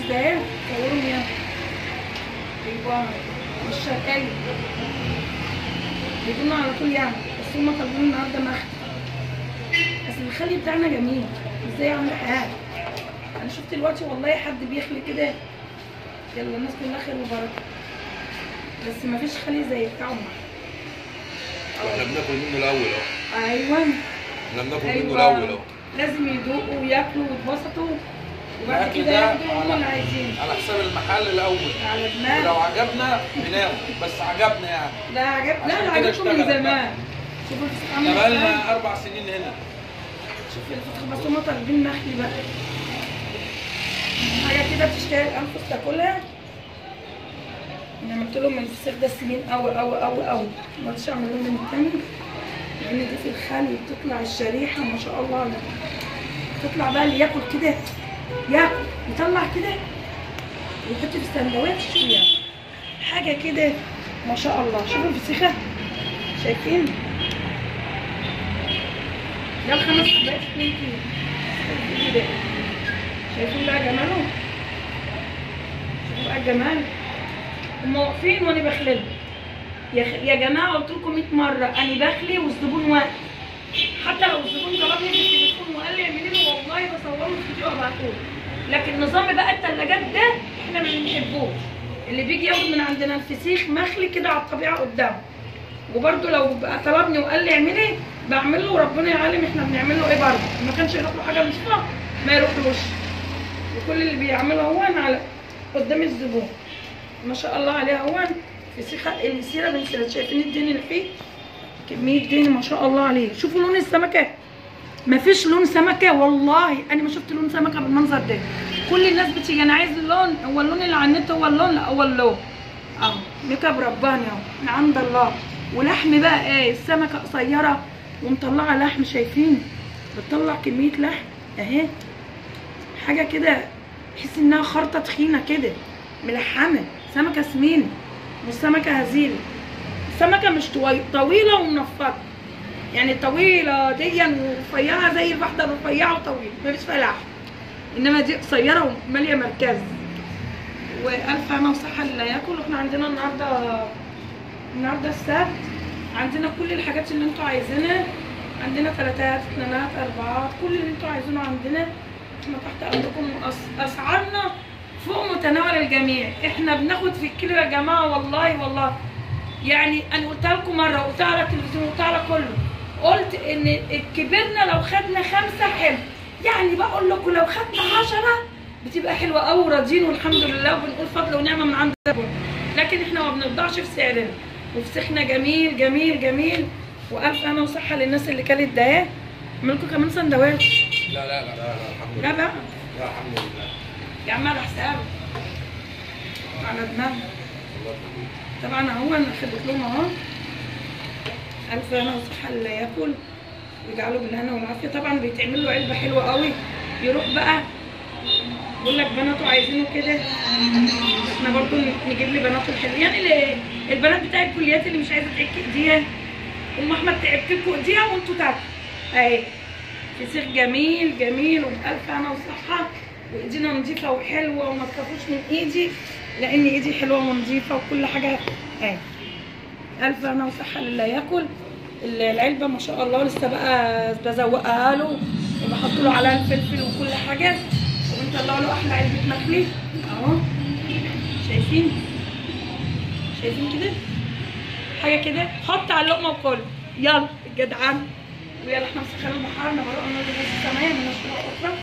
خمس دقايق صورهم يلا أيوه مش شغال بيجونا على طول يعني. بس هما طالبين النهارده مخ بس الخلي بتاعنا جميل. إزاي عامل حاجة أنا شفت دلوقتي والله حد بيخلي كده. يلا الناس كلها خير وبركة. بس مفيش خلي زي بتاع أمك إحنا بناكل منه الأول اهو. أيوه. إحنا بناكل منه أيوه. الأول اهو. لازم يدوقوا وياكلوا ويتبسطوا. كده ده على- على حساب المحل الأول. على ولو دماغ عجبنا بناخد بس عجبنا يعني. لا عجب لا كده عجبكم من زمان. شوفوا بقالنا أربع سنين هنا. بس هم طالبين مخلي بقى. حاجة كده تشتهي الأنفس تاكلها أنا عملت لهم الفسيخ ده سنين قوي قوي قوي قوي ما رضيتش أعمل لهم من تاني. لأن دي في الخلي بتطلع الشريحة ما شاء الله. عليها تطلع بقى اللي ياكل كده. ياكل يطلع كده ويحط في السندوتش وياكل حاجة كده ما شاء الله. شوفوا الفسيخة. شايفين؟ ده الخمس حبات 2 كيلو. شايفين بقى جماله؟ شوفوا بقى الجمال. هم واقفين وأنا بخلل. يا خ- يا جماعة قلت لكم 100 مرة أنا بخلي والزبون واقف. حتى لو الزبون طلبني في التليفون وقال لي اعملي له والله بصوره فيديو وابعته له لكن نظام بقى الثلاجات ده إحنا ما بنحبوش. اللي بيجي ياخد من عندنا الفسيخ مخلي كده على الطبيعة قدامه. وبرده لو بقى طلبني وقال لي اعملي بعمل له وربنا يعلم إحنا بنعمل له إيه برده ما كانش يروح له حاجة نصفها ما يروحلوش. وكل اللي بيعمله هو على قدام الزبون. ما شاء الله عليها هو فسيخه المسيره من سيرة. شايفين الدين اللي فيه؟ كمية دين ما شاء الله عليه. شوفوا لون السمكة. ما فيش لون سمكة؟ والله أنا ما شفت لون سمكة بالمنظر ده. كل الناس بتيجي أنا عايز اللون هو اللون اللي على النت هو اللون؟ لا هو اللون. أهو ميك أب رباني اهو من عند الله. ولحم بقى إيه؟ السمكة قصيرة ومطلعة لحم شايفين؟ بتطلع كمية لحم أهي. حاجة كده تحس إنها خرطة تخينة كده. ملحمة. سمكة سمينه مش سمكة هزيله السمكه مش طوي- طويلة ومنفضة. يعني طويلة دي ورفيعه زي الواحده رفيعة وطويلة مفيش لحم إنما دي قصيرة وماليه مركز. وألف هنا وصحة اللي ياكل. وإحنا عندنا النهارده النهارده السبت. عندنا كل الحاجات اللي أنتوا عايزينها. عندنا ثلاثات اثنينات أربعات كل اللي أنتوا عايزينه عندنا. إحنا تحت وأس- أسعارنا فوق متناول الجميع. إحنا بناخد في الكيلو يا جماعة والله والله. يعني أنا قلتها لكم مرة وقلتها على التلفزيون وقلتها على كله. إن كبرنا لو خدنا خمسة حلو. يعني بقول لكم لو خدنا عشرة بتبقى حلوة قوي وراضيين والحمد لله وبنقول فضل ونعمة من عند ربنا. لكن إحنا ما بنرضعش في سعرنا. وفسخنا جميل جميل جميل. وألف أنا وصحة للناس اللي كانت ده اعمل لكم كمان سندوتش؟ لا لا لا لا لا الحمد لا لله. بقى. لا الحمد لله. يا عم على حسابي على يخليك. طبعا هو أنا خدت لهم أهو. ألف هنا وصحة اللي ياكل. ويجعله بالهنا والعافية. طبعا بيتعمل له علبة حلوة قوي. يروح بقى يقول لك بناته عايزينه كده. إحنا برضو نجيب لي بناته الحلوة. يعني ال- البنات بتاع الكليات اللي مش عايزة تعك ايديها أم أحمد تعبت لكم ايديها وأنتوا تاكلوا أهي. فسيخ جميل جميل وبألف هنا وصحة. وإيدينا نظيفة وحلوة وما تخافوش من إيدي لأن إيدي حلوة ونظيفة وكل حاجة. أهي. ألف هنا وصحة للي ياكل. ال- العلبة ما شاء الله لسه بقى بزوقها له وبحط له عليها الفلفل وكل حاجة. وبنطلع له أحلى علبة مخلي. أهو. شايفين؟ شايفين كده؟ حاجة كده؟ حط على اللقمة وكل. يلا الجدعان. ويلا إحنا مسخرين بحرنا بروح نادي بس تمام مش أخرى